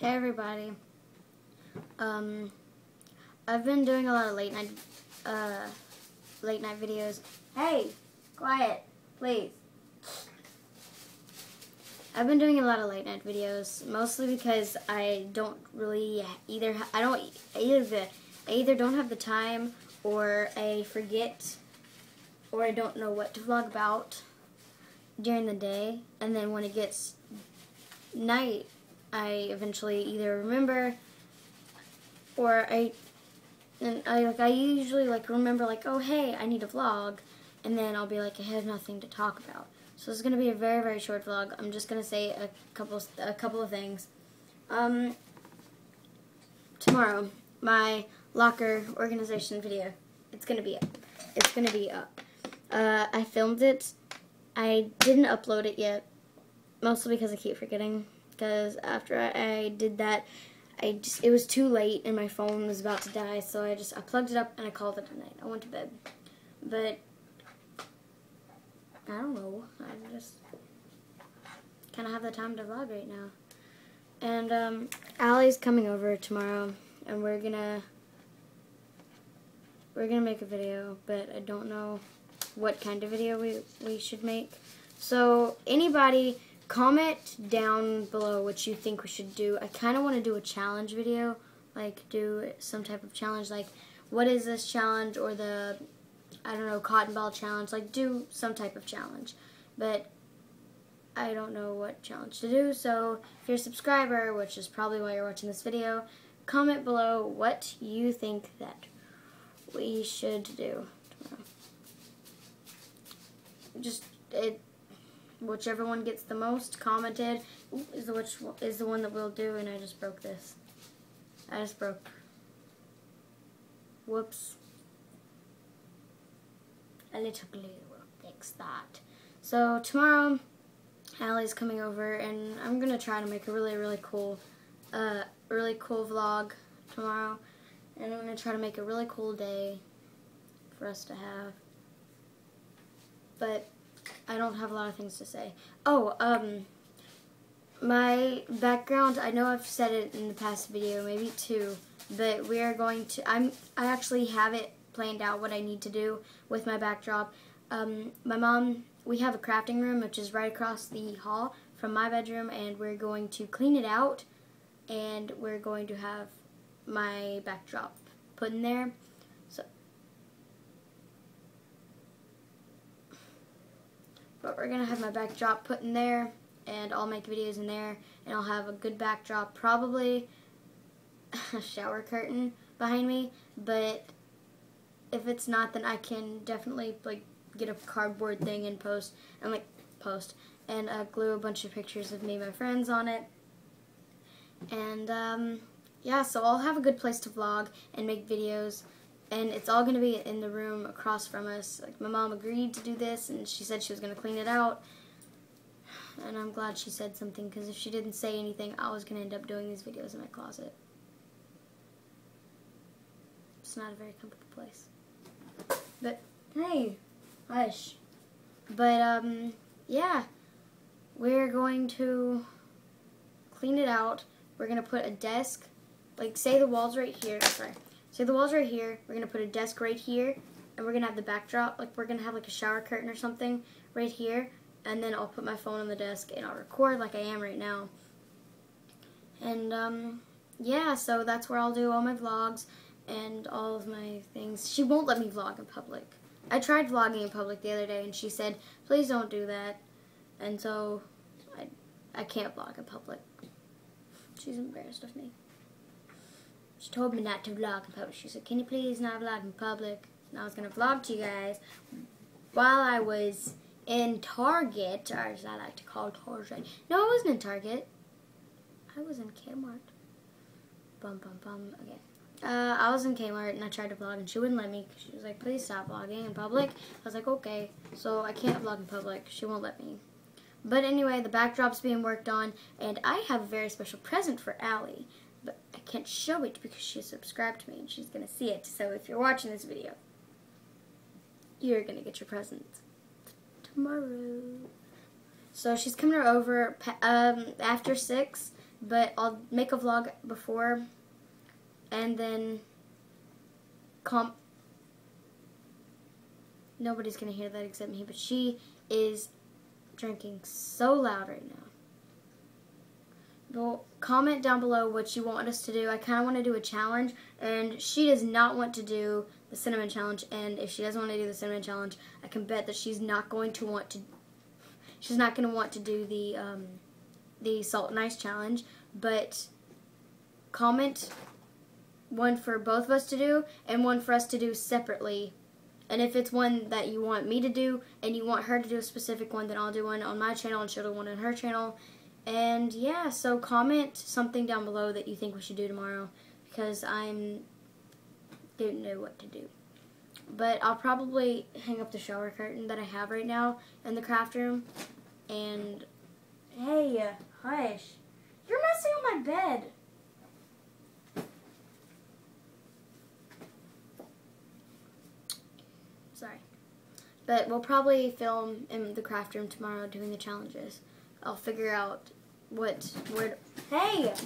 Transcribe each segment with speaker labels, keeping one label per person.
Speaker 1: Hey everybody. Um, I've been doing a lot of late night, uh, late night videos. Hey, quiet, please. I've been doing a lot of late night videos, mostly because I don't really either. I don't either. the I either don't have the time, or I forget, or I don't know what to vlog about during the day, and then when it gets night, I eventually either remember or I and I like I usually like remember like oh hey I need a vlog and then I'll be like I have nothing to talk about. So it's gonna be a very very short vlog. I'm just gonna say a couple a couple of things. Um, tomorrow my locker organization video. It's gonna be up. It's gonna be up. Uh, I filmed it. I didn't upload it yet, mostly because I keep forgetting because after I, did that, I just it was too late and my phone was about to die, so I just I plugged it up and I called it a night. I went to bed, but I don't know. I just kind of have the time to vlog right now. And um, Allie's coming over tomorrow, and we're gonna we're gonna make a video, but I don't know what kind of video we we should make. So anybody comment down below what you think we should do. I kind of want to do a challenge video, like do some type of challenge, like what is this challenge or the, I don't know, cotton ball challenge, like do some type of challenge. But I don't know what challenge to do, so if you're a subscriber, which is probably why you're watching this video, comment below what you think that we should do tomorrow. Just, it whichever one gets the most commented is the which is the one that we'll do. And I just broke this. I just broke. Whoops. A little glue will fix that. So tomorrow, Allie's coming over, and I'm gonna try to make a really really cool, uh, really cool vlog tomorrow, and I'm gonna try to make a really cool day for us to have. But I don't have a lot of things to say. Oh, um, my background, I know I've said it in the past video, maybe two, but we are going to, I'm, I actually have it planned out what I need to do with my backdrop. Um, my mom, we have a crafting room, which is right across the hall from my bedroom, and we're going to clean it out, and we're going to have my backdrop put in there. But we're going to have my backdrop put in there, and I'll make videos in there, and I'll have a good backdrop, probably a shower curtain behind me, but if it's not, then I can definitely, like, get a cardboard thing and post, and, like, post, and uh, glue a bunch of pictures of me and my friends on it. And, um, yeah, so I'll have a good place to vlog and make videos and it's all going to be in the room across from us. Like my mom agreed to do this, and she said she was going to clean it out. And I'm glad she said something because if she didn't say anything, I was going to end up doing these videos in my closet. It's not a very comfortable place. But hey, hush. But um, yeah, we're going to clean it out. We're going to put a desk, like say the walls right here. Sorry so the walls right here. We're going to put a desk right here. And we're going to have the backdrop. Like we're going to have like a shower curtain or something right here. And then I'll put my phone on the desk and I'll record like I am right now. And um, yeah, so that's where I'll do all my vlogs and all of my things. She won't let me vlog in public. I tried vlogging in public the other day and she said, please don't do that. And so I, I can't vlog in public. She's embarrassed of me. She told me not to vlog in public. She said, can you please not vlog in public? And I was going to vlog to you guys while I was in Target, or as I like to call Target. No, I wasn't in Target. I was in Kmart. Bum, bum, bum. Okay. Uh, I was in Kmart and I tried to vlog and she wouldn't let me. She was like, please stop vlogging in public. I was like, okay. So I can't vlog in public. She won't let me. But anyway, the backdrop's being worked on and I have a very special present for Allie but I can't show it because she's subscribed to me and she's going to see it. So if you're watching this video, you're going to get your present tomorrow. So she's coming over um, after 6 but I'll make a vlog before, and then com. Nobody's gonna hear that except me, but she is drinking so loud right now. Well, comment down below what you want us to do. I kind of want to do a challenge, and she does not want to do the cinnamon challenge. And if she doesn't want to do the cinnamon challenge, I can bet that she's not going to want to. She's not going to want to do the um, the salt and ice challenge. But comment one for both of us to do, and one for us to do separately. And if it's one that you want me to do, and you want her to do a specific one, then I'll do one on my channel, and she'll do one on her channel and yeah, so comment something down below that you think we should do tomorrow because I'm don't know what to do. But I'll probably hang up the shower curtain that I have right now in the craft room. And hey, hush. You're messing on my bed. Sorry. But we'll probably film in the craft room tomorrow doing the challenges. I'll figure out what word. Hey.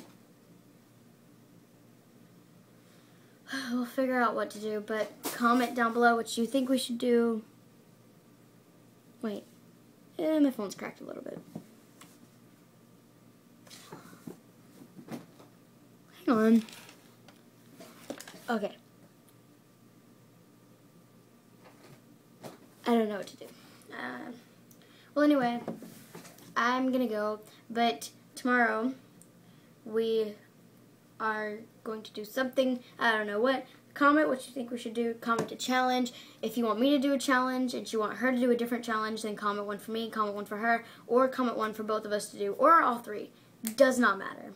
Speaker 1: We'll figure out what to do, but comment down below what you think we should do. Wait. Eh, my phone's cracked a little bit. Hang on. Okay. I don't know what to do. Uh, well, anyway. I'm gonna go, but tomorrow we are going to do something. I don't know what. Comment what you think we should do. Comment a challenge. If you want me to do a challenge and you want her to do a different challenge, then comment one for me, comment one for her, or comment one for both of us to do, or all three. Does not matter.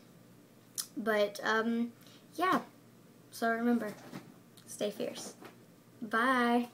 Speaker 1: But, um, yeah. So remember, stay fierce. Bye.